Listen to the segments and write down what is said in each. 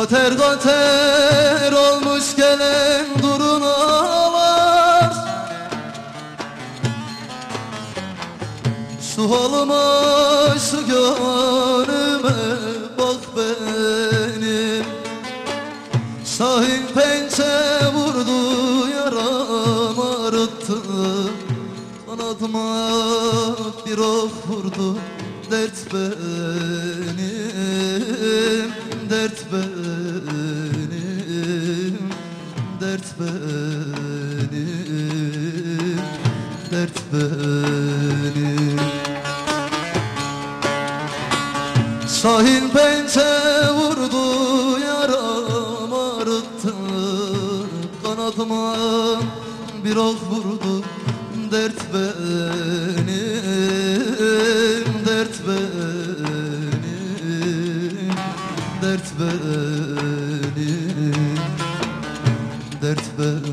Kater kater olmuş gelen durunalar Şu halıma şu gönlüme bak benim. Şahin pençe vurdu yaram arıttı. Kanadıma bir ok vurdu dert benim Dert benim Dert benim Dert benim. Şahin pençe vurdu yaram arıttı Kanadıma bir ok vurdu. Dert benim Dert benim Dert benim Dert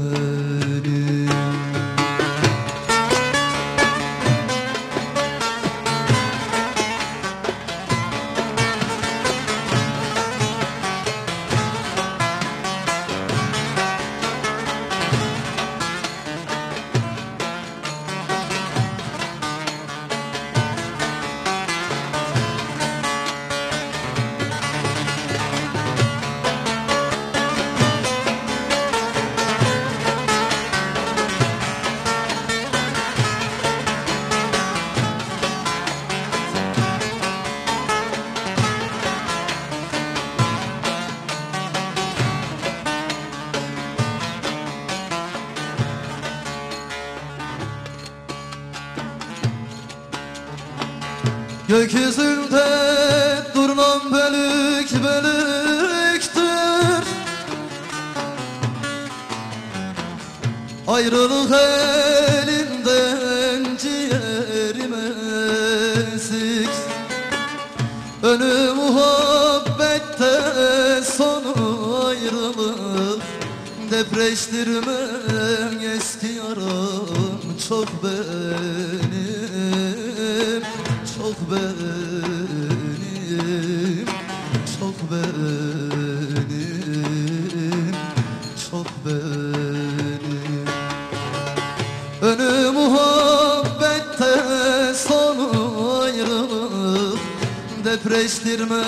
Gökyüzünde durulan bölük bölüktür. Ayrılık elinden ciğerime sik Önü muhabbette sonu ayrılık. Depreştirme eski yaram çok benim Çok benim Çok benim Çok benim. Önü muhabbette sonu ayrılık Depreştirme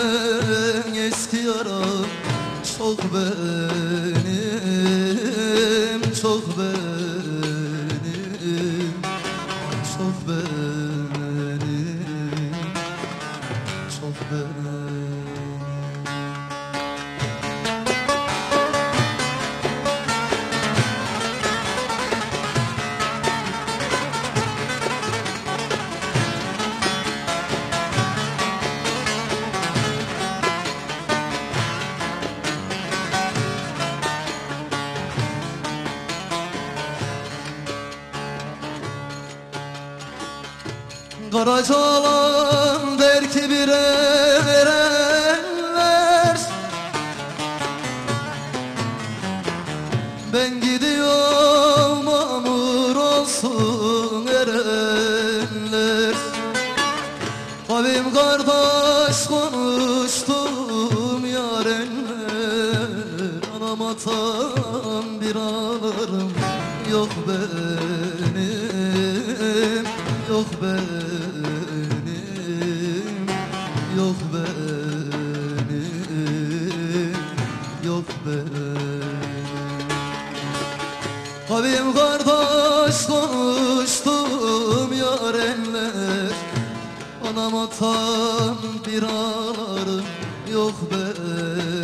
eski yaram Çok benim Çok benim Çok benim Karacalan der ki bire verenler Ben gidiyorum mamur olsun erenler. Kavim kardeş konuştum yarenler. Anam atam bir ağlarım yok benim Yok benim Kavim kardeş konuştum yarenler Anam atam bir ağlarım Yok benim